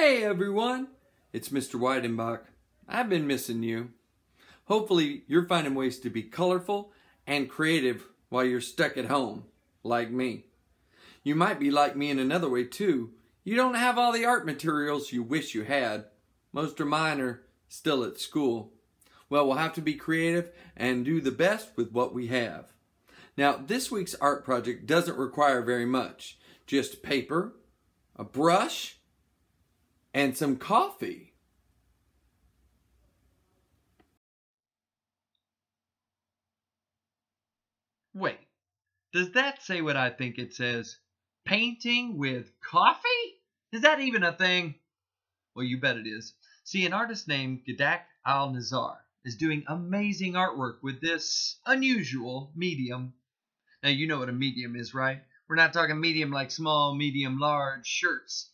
Hey everyone, it's Mr. Weidenbach. I've been missing you. Hopefully you're finding ways to be colorful and creative while you're stuck at home, like me. You might be like me in another way too. You don't have all the art materials you wish you had. Most of mine are still at school. Well, we'll have to be creative and do the best with what we have. Now, this week's art project doesn't require very much. Just paper, a brush, and some coffee. Wait, does that say what I think it says? Painting with coffee? Is that even a thing? Well, you bet it is. See, an artist named Gadak Al Nazar is doing amazing artwork with this unusual medium. Now, you know what a medium is, right? We're not talking medium like small, medium, large shirts.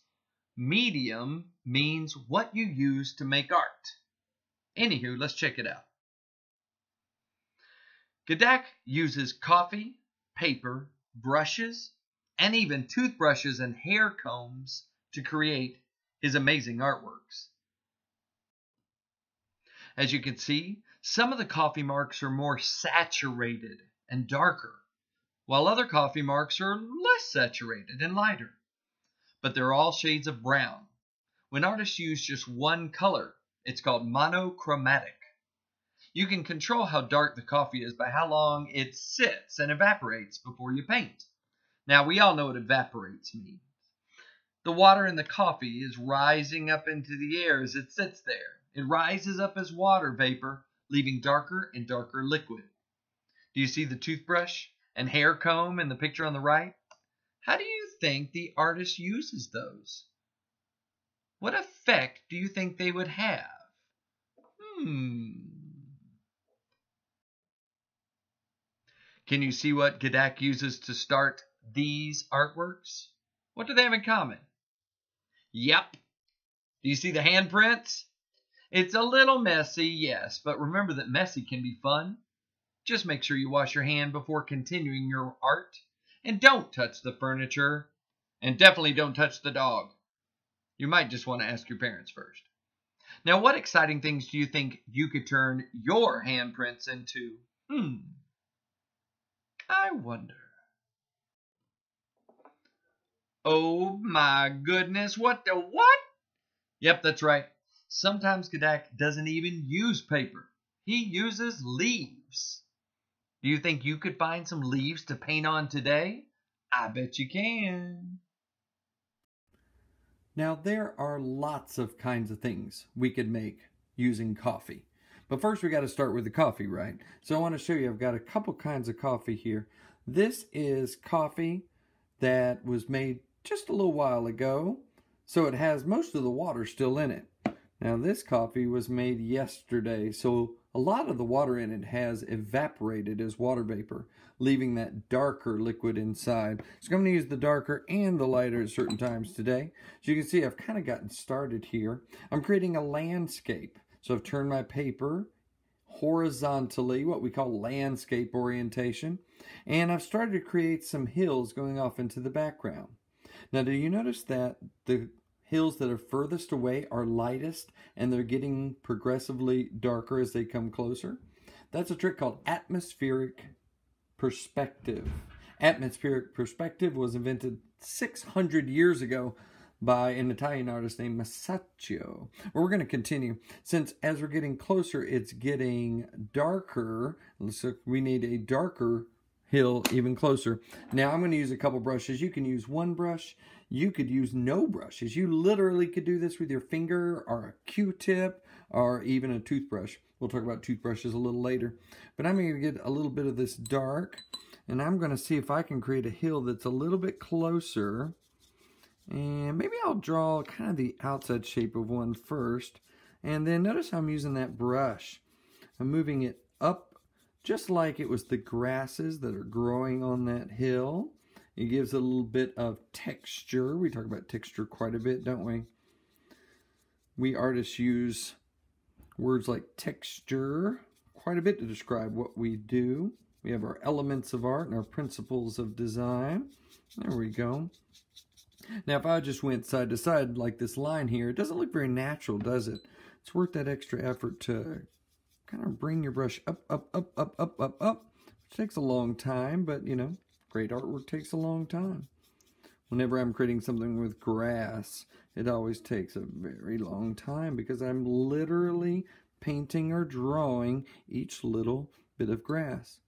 Medium means what you use to make art. Anywho, let's check it out. Ghidaq uses coffee, paper, brushes, and even toothbrushes and hair combs to create his amazing artworks. As you can see, some of the coffee marks are more saturated and darker, while other coffee marks are less saturated and lighter. But they're all shades of brown. When artists use just one color, it's called monochromatic. You can control how dark the coffee is by how long it sits and evaporates before you paint. Now, we all know what evaporates means. The water in the coffee is rising up into the air as it sits there. It rises up as water vapor, leaving darker and darker liquid. Do you see the toothbrush and hair comb in the picture on the right? How do you think the artist uses those? What effect do you think they would have? Hmm. Can you see what Ghidaq uses to start these artworks? What do they have in common? Yep. Do you see the handprints? It's a little messy, yes, but remember that messy can be fun. Just make sure you wash your hand before continuing your art. And don't touch the furniture. And definitely don't touch the dog. You might just want to ask your parents first. Now, what exciting things do you think you could turn your handprints into? Hmm. I wonder. Oh my goodness, what the what? Yep, that's right. Sometimes Ghidaq doesn't even use paper. He uses leaves. Do you think you could find some leaves to paint on today? I bet you can. Now, there are lots of kinds of things we could make using coffee. But first, we got to start with the coffee, right? So I want to show you, I've got a couple kinds of coffee here. This is coffee that was made just a little while ago. So it has most of the water still in it. Now this coffee was made yesterday, so a lot of the water in it has evaporated as water vapor, leaving that darker liquid inside. So I'm going to use the darker and the lighter at certain times today. So you can see I've kind of gotten started here. I'm creating a landscape. So I've turned my paper horizontally, what we call landscape orientation, and I've started to create some hills going off into the background. Now, do you notice that the hills that are furthest away are lightest and they're getting progressively darker as they come closer? That's a trick called atmospheric perspective. Atmospheric perspective was invented 600 years ago by an Italian artist named Masaccio. Well, we're going to continue. Since as we're getting closer, it's getting darker. So we need a darker hill even closer. Now I'm going to use a couple brushes. You can use one brush. You could use no brushes. You literally could do this with your finger or a Q-tip or even a toothbrush. We'll talk about toothbrushes a little later. But I'm going to get a little bit of this dark and I'm going to see if I can create a hill that's a little bit closer. And maybe I'll draw kind of the outside shape of one first. And then notice how I'm using that brush. I'm moving it up just like it was the grasses that are growing on that hill. It gives a little bit of texture. We talk about texture quite a bit, don't we? We artists use words like texture quite a bit to describe what we do. We have our elements of art and our principles of design. There we go. Now, if I just went side to side like this line here, it doesn't look very natural, does it? It's worth that extra effort to kind of bring your brush up, up, up, up, up, up, up. Which takes a long time, but, you know, great artwork takes a long time. Whenever I'm creating something with grass, it always takes a very long time because I'm literally painting or drawing each little bit of grass.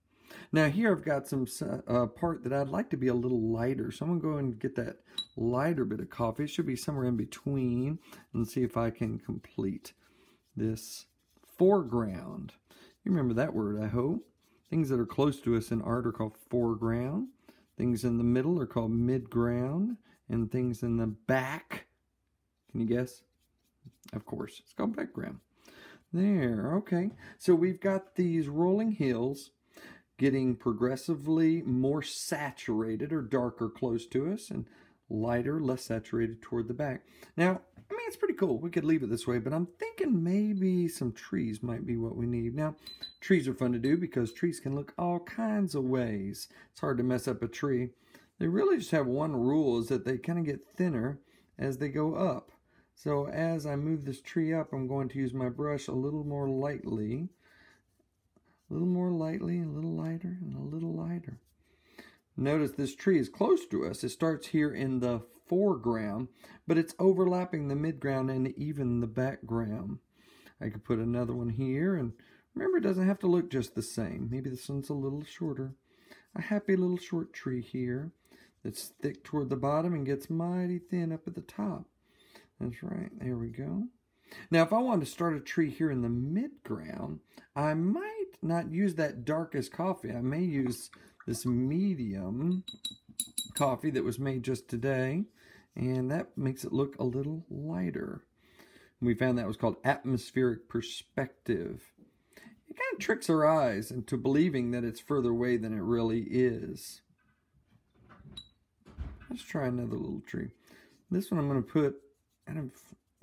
Now here I've got some uh, part that I'd like to be a little lighter. So I'm going to go and get that lighter bit of coffee. It should be somewhere in between and see if I can complete this foreground. You remember that word, I hope. Things that are close to us in art are called foreground. Things in the middle are called midground. And things in the back, can you guess? Of course, it's called background. There, okay. So we've got these rolling hills getting progressively more saturated or darker close to us and lighter, less saturated toward the back. Now, I mean, it's pretty cool. We could leave it this way, but I'm thinking maybe some trees might be what we need. Now, trees are fun to do because trees can look all kinds of ways. It's hard to mess up a tree. They really just have one rule is that they kind of get thinner as they go up. So as I move this tree up, I'm going to use my brush a little more lightly a little more lightly, a little lighter, and a little lighter. Notice this tree is close to us. It starts here in the foreground, but it's overlapping the midground and even the background. I could put another one here, and remember, it doesn't have to look just the same. Maybe this one's a little shorter. A happy little short tree here that's thick toward the bottom and gets mighty thin up at the top. That's right. There we go. Now, if I wanted to start a tree here in the midground, I might not use that darkest coffee. I may use this medium coffee that was made just today, and that makes it look a little lighter. We found that was called atmospheric perspective. It kind of tricks our eyes into believing that it's further away than it really is. Let's try another little tree. This one I'm going to put kind of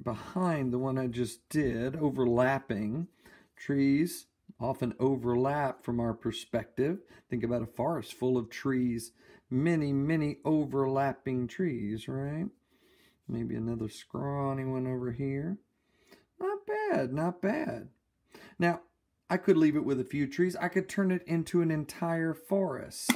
behind the one I just did, overlapping. Trees often overlap from our perspective. Think about a forest full of trees, many, many overlapping trees, right? Maybe another scrawny one over here. Not bad, not bad. Now, I could leave it with a few trees. I could turn it into an entire forest.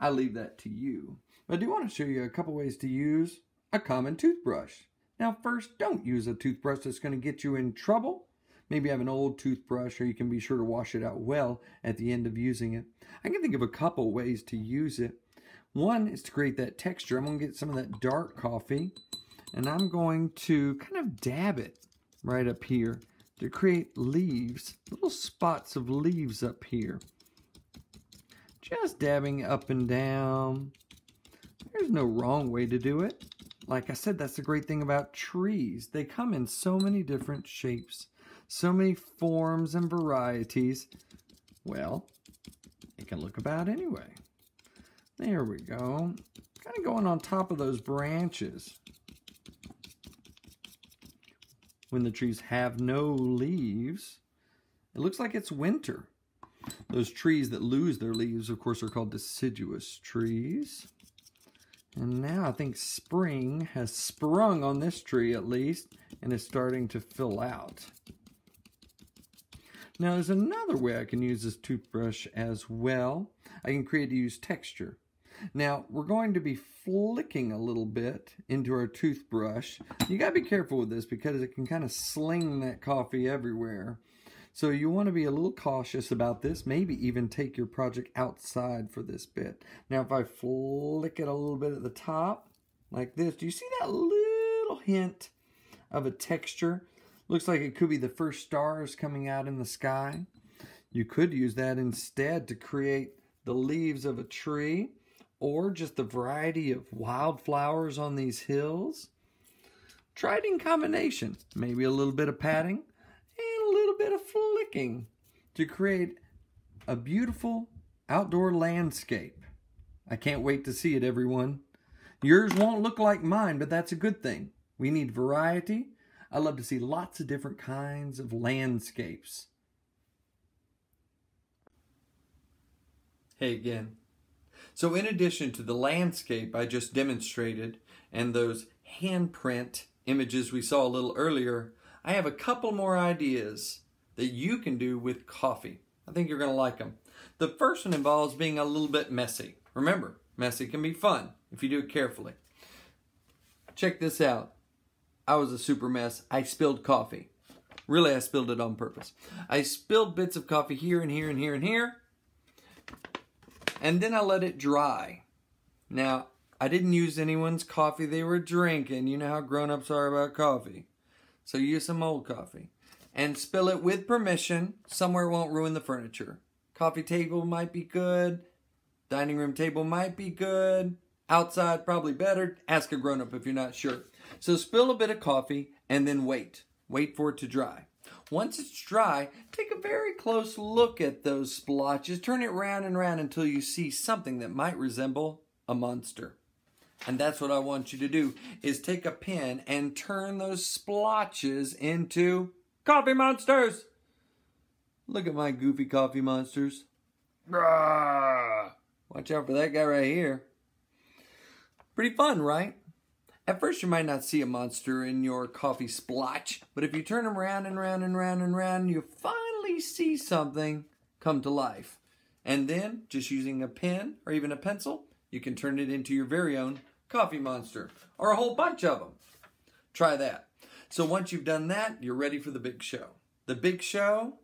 I leave that to you. But I do want to show you a couple ways to use a common toothbrush. Now, first, don't use a toothbrush that's going to get you in trouble. Maybe have an old toothbrush, or you can be sure to wash it out well at the end of using it. I can think of a couple ways to use it. One is to create that texture. I'm going to get some of that dark coffee, and I'm going to kind of dab it right up here to create leaves, little spots of leaves up here. Just dabbing up and down. There's no wrong way to do it. Like I said, that's the great thing about trees. They come in so many different shapes so many forms and varieties. Well, it can look about anyway. There we go. Kind of going on top of those branches. When the trees have no leaves, it looks like it's winter. Those trees that lose their leaves, of course, are called deciduous trees. And now I think spring has sprung on this tree at least and is starting to fill out. Now there's another way I can use this toothbrush as well. I can create to use texture. Now we're going to be flicking a little bit into our toothbrush. You gotta be careful with this because it can kind of sling that coffee everywhere. So you want to be a little cautious about this, maybe even take your project outside for this bit. Now if I flick it a little bit at the top, like this, do you see that little hint of a texture? Looks like it could be the first stars coming out in the sky. You could use that instead to create the leaves of a tree or just a variety of wildflowers on these hills. Try it in combination. Maybe a little bit of padding and a little bit of flicking to create a beautiful outdoor landscape. I can't wait to see it, everyone. Yours won't look like mine, but that's a good thing. We need variety I love to see lots of different kinds of landscapes. Hey again. So in addition to the landscape I just demonstrated and those handprint images we saw a little earlier, I have a couple more ideas that you can do with coffee. I think you're going to like them. The first one involves being a little bit messy. Remember, messy can be fun if you do it carefully. Check this out. I was a super mess. I spilled coffee. Really, I spilled it on purpose. I spilled bits of coffee here and here and here and here. And then I let it dry. Now, I didn't use anyone's coffee they were drinking. You know how grown-ups are about coffee. So use some old coffee. And spill it with permission. Somewhere won't ruin the furniture. Coffee table might be good. Dining room table might be good. Outside, probably better. Ask a grown-up if you're not sure. So spill a bit of coffee and then wait. Wait for it to dry. Once it's dry, take a very close look at those splotches. Turn it round and round until you see something that might resemble a monster. And that's what I want you to do, is take a pen and turn those splotches into coffee monsters. Look at my goofy coffee monsters. Watch out for that guy right here. Pretty fun, right? At first, you might not see a monster in your coffee splotch, but if you turn them round and round and round and round, you finally see something come to life. And then, just using a pen or even a pencil, you can turn it into your very own coffee monster or a whole bunch of them. Try that. So once you've done that, you're ready for the big show. The big show?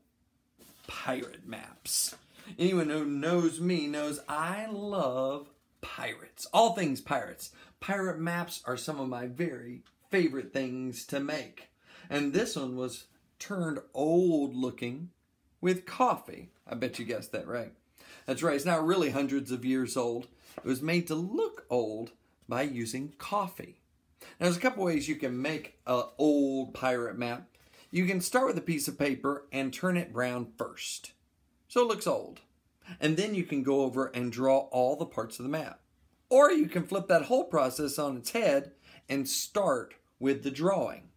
Pirate maps. Anyone who knows me knows I love pirates. All things pirates. Pirate maps are some of my very favorite things to make. And this one was turned old looking with coffee. I bet you guessed that right. That's right, it's not really hundreds of years old. It was made to look old by using coffee. Now, there's a couple ways you can make an old pirate map. You can start with a piece of paper and turn it brown first, so it looks old. And then you can go over and draw all the parts of the map. Or you can flip that whole process on its head and start with the drawing.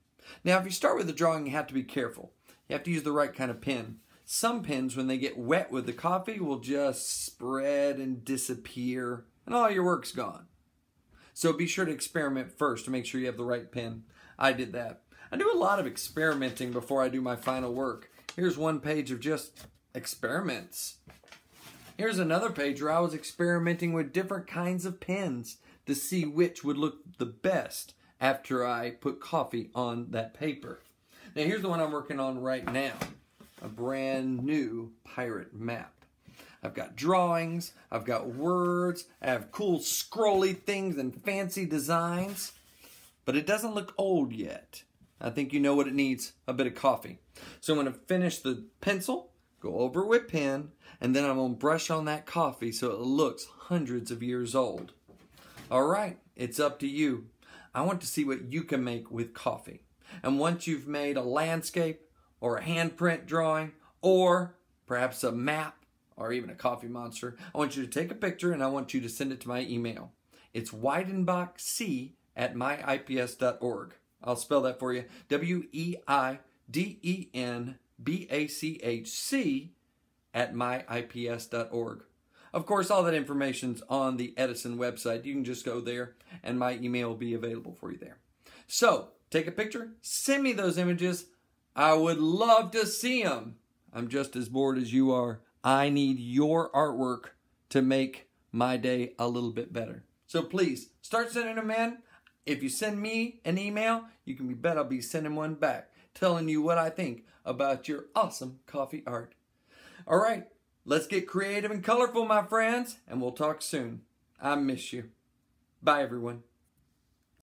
Now, if you start with the drawing, you have to be careful. You have to use the right kind of pen. Some pens, when they get wet with the coffee, will just spread and disappear, and all your work's gone. So be sure to experiment first to make sure you have the right pen. I did that. I do a lot of experimenting before I do my final work. Here's one page of just experiments. Here's another page where I was experimenting with different kinds of pens to see which would look the best after I put coffee on that paper. Now here's the one I'm working on right now. A brand new pirate map. I've got drawings, I've got words, I have cool scrolly things and fancy designs, but it doesn't look old yet. I think you know what it needs, a bit of coffee. So I'm to finish the pencil, go over with pen, and then I'm going to brush on that coffee so it looks hundreds of years old. All right, it's up to you. I want to see what you can make with coffee. And once you've made a landscape or a handprint drawing or perhaps a map or even a coffee monster, I want you to take a picture and I want you to send it to my email. It's weidenbachc at myips.org. I'll spell that for you. W E I D E N B A C H C at myips.org. Of course, all that information's on the Edison website. You can just go there and my email will be available for you there. So, take a picture, send me those images. I would love to see them. I'm just as bored as you are. I need your artwork to make my day a little bit better. So please start sending them in. If you send me an email, you can be bet I'll be sending one back telling you what I think about your awesome coffee art. All right, let's get creative and colorful, my friends, and we'll talk soon. I miss you. Bye, everyone.